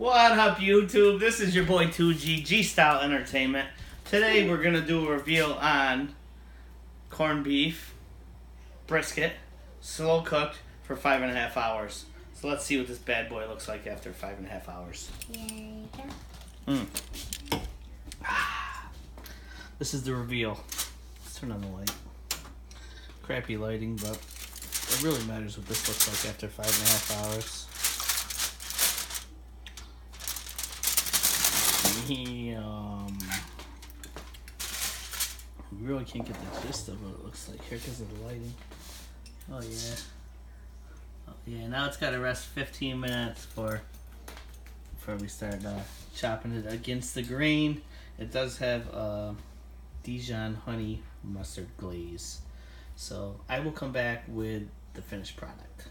What up, YouTube? This is your boy 2G, G Style Entertainment. Today we're gonna do a reveal on corned beef, brisket, slow cooked for five and a half hours. So let's see what this bad boy looks like after five and a half hours. Here you go. Mm. This is the reveal. Let's turn on the light. Crappy lighting, but it really matters what this looks like after five and a half hours. Yum. You really can't get the gist of what it looks like here because of the lighting. Oh yeah. Oh yeah. Now it's got to rest 15 minutes for before we start uh, chopping it against the grain. It does have uh, Dijon honey mustard glaze. So I will come back with the finished product.